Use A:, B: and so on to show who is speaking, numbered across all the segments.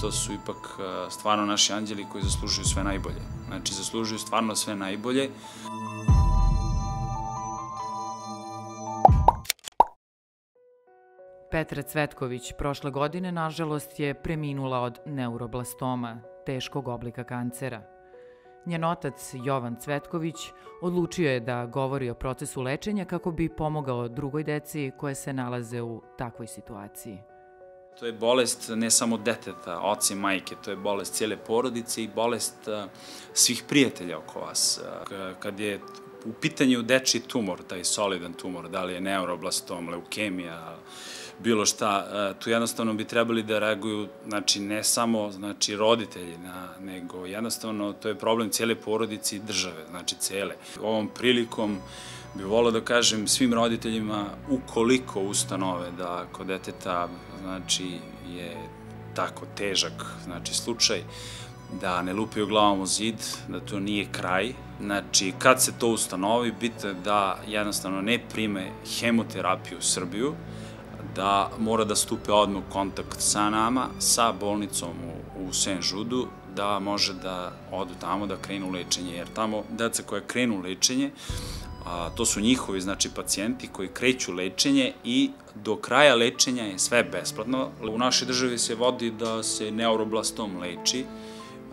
A: To su ipak uh, stvarno naši anđeli koji zaslužuju sve najbolje. Znači, zaslužuju stvarno sve najbolje.
B: Petra Cvetković prošle godine, nažalost, je preminula od neuroblastoma, teškog oblika kancera. Njen otac, Jovan Cvetković, odlučio je da govori o procesu lečenja kako bi pomogao drugoj deci koje se nalaze u takvoj situaciji.
A: To je bolest ne samo deteta, oca i majke, to je bolest cijele porodice i bolest svih prijatelja oko vas. Kad je u pitanju deči tumor, taj solidan tumor, da li je neuroblastom, leukemija, bilo šta, e, tu jednostavno bi trebali da reaguju, znači ne samo znači, roditelji, na, nego jednostavno to je problem cijele porodice i države, znači cele. Ovom prilikom bi volao da kažem svim roditeljima ukoliko ustanove da kod deteta znači je tako težak znači slučaj da ne lupaju glavom u zid, da to nije kraj. Znači, kad se to ustanovi, bitno je da jednostavno ne prime hemoterapiju u Srbiju, da mora da stupe odmah u kontakt sa nama, sa bolnicom u, Sen-Žudu, da može da odu tamo da krenu lečenje, jer tamo deca koja krenu lečenje, a, to su njihovi, znači, pacijenti koji kreću lečenje i do kraja lečenja je sve besplatno. U našoj državi se vodi da se neuroblastom leči,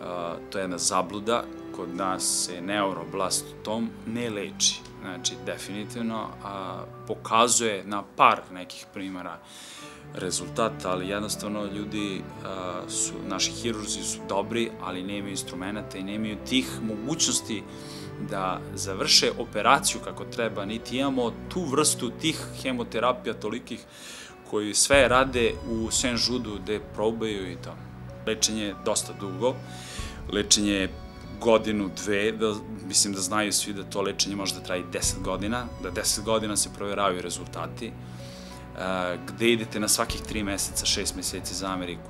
A: a, to je jedna zabluda, kod nas se neuroblastom ne leči. Znači, definitivno a, pokazuje na par nekih primara rezultata, ali jednostavno ljudi a, su, naši hirurzi su dobri, ali nemaju instrumenta i nemaju tih mogućnosti da završe operaciju kako treba, niti imamo tu vrstu tih hemoterapija tolikih koji sve rade u Saint-Judu gde probaju i to. Lečenje je dosta dugo, lečenje je godinu, dve, da, mislim da znaju svi da to lečenje može da traji 10 godina, da 10 godina se proveravaju rezultati, gde idete na svakih 3 meseca, 6 meseci za Ameriku.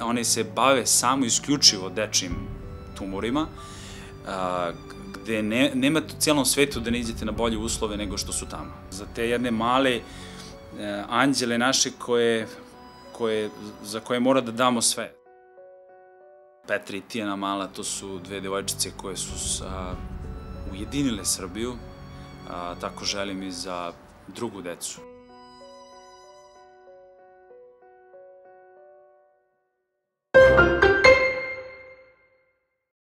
A: Oni se bave samo isključivo dečim tumorima, uh, gde ne, nema u cijelom svetu da ne idete na bolje uslove nego što su tamo. Za te jedne male uh, anđele naše koje, koje, za koje mora da damo sve. Petra i Tijana Mala, to su dve devojčice koje su a, ujedinile Srbiju, a, tako želim i za drugu decu.